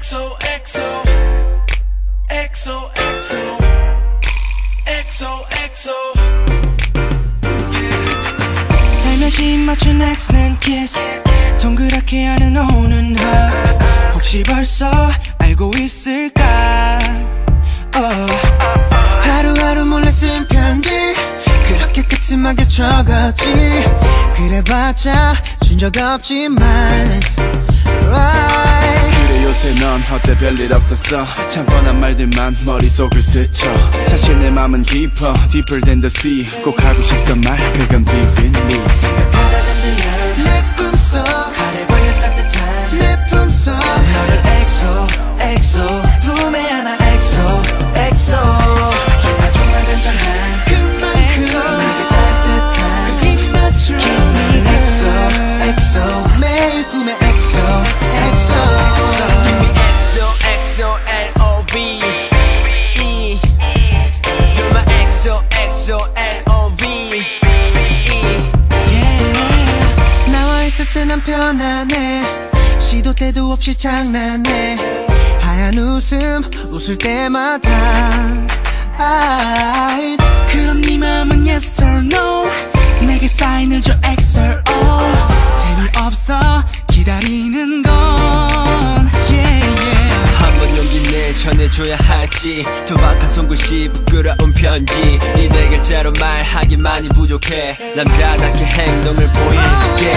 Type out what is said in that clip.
XO XO XO XO XO XO 살며시 맞춘 X는 kiss. 동그랗게 하는 오는 hug. 혹시 벌써 알고 있을까? Oh. 하루하루 몰래 쓴 편지. 그렇게 끄트하게 적었지. 그래봤자 준 적 없지만 어때 별일 없었어. 참 뻔한 말들만 머릿속을 스쳐. 사실 내 맘은 깊어 Deeper than the sea. 꼭 하고 싶던 말 그건 L-O-V E You're my XO XO L-O-V yeah. 나와 있을 때 난 편안해. 시도 때도 없이 장난해. 하얀 웃음 웃을 때마다. I 그럼 네 맘은 yes or no? 내게 사인을 줘 X or O? 재미없어 기다리는 건 전해줘야 할지. 투박한 손글씨 부끄러운 편지. 이 네 글자로 말하기만이 부족해. 남자답게 행동을 보일게